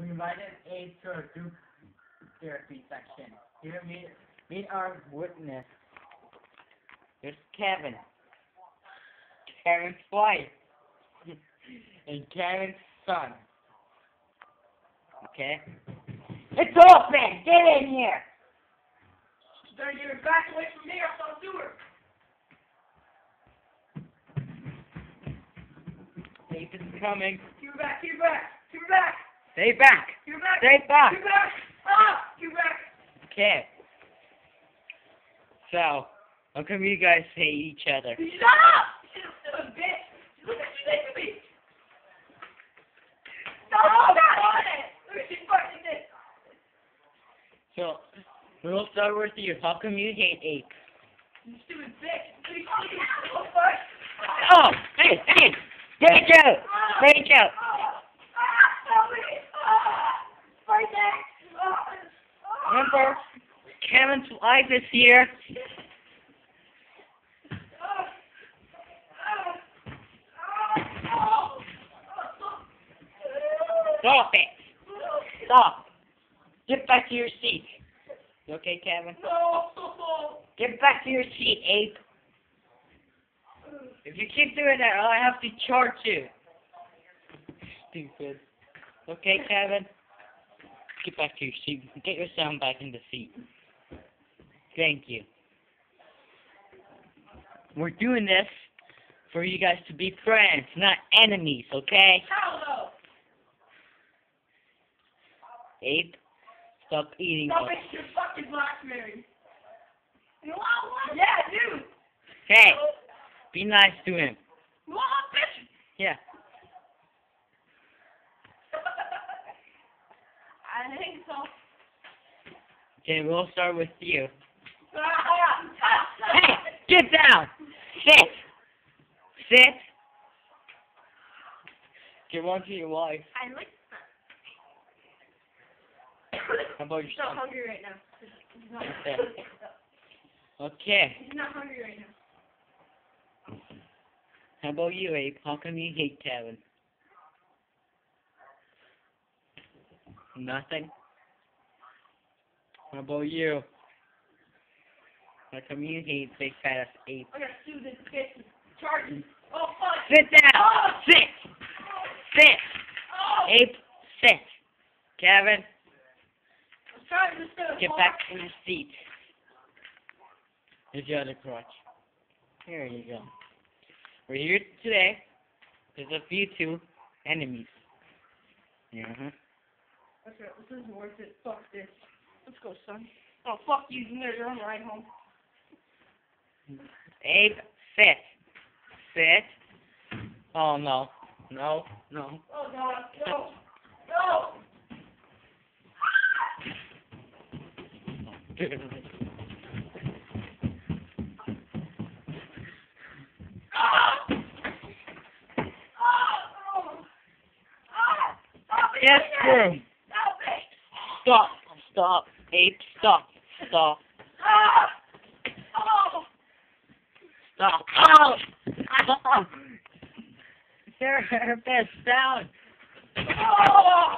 We invited Ape to our group therapy section. Here, meet, meet our witness. Here's Kevin. Kevin's wife. and Kevin's son. Okay? It's open! Get in here! You better get her back away from me or I'll do her. Is coming. Give her back, give her back, give her back, Stay back! her back, Stay back! her back. Ah, back. Okay. So, how come you guys hate each other? Shut up! Bitch. Look what you did to me. Stop on it. Look what you fucking did. So, we'll start with you. How come you hate Ape? You stupid bitch. At. Oh. Oh! Hey! Hey! Take out! Out! Remember, Kevin's wife is here. Stop it! Stop! Get back to your seat. You okay, Kevin? Get back to your seat, Ape. If you keep doing that, I'll have to charge you. Stupid. Okay, Kevin? Get back to your seat. Get yourself back in the seat. Thank you. We're doing this for you guys to be friends, not enemies, okay? Ape, stop eating. Stop it, you're fucking blackberry. Yeah, dude. Hey, be nice to him. You want a bitch? Yeah. I think so. Okay, we'll start with you. Hey, get down. Sit. Sit. Give one to your wife. I like How about your He's not son? hungry right now. He's not, Okay. Okay. he's not hungry right now. How about you, Ape? How come you hate Kevin? Nothing. How about you? You hate big fat ass Ape? I gotta sue this bitch. Him. Oh, fuck. Sit down. Sit. Sit. Oh. Ape, sit. Oh. Kevin, I'm trying to get back in your seat. Here's your other crutch. Here you go. We're here today because of you two enemies. Yeah. huh That's right. This isn't worth it. Fuck this. Let's go, son. Oh, fuck you. You're on the ride home. Ape, sit. Sit. Oh no. No, no. Oh, God. No. No. Ah! Ah! Oh! Ah! Stop it. Yes, room. Stop. Stop. Stop. Ape, stop. Stop. Stop. Oh! Oh! Sarah, her best down. Oh!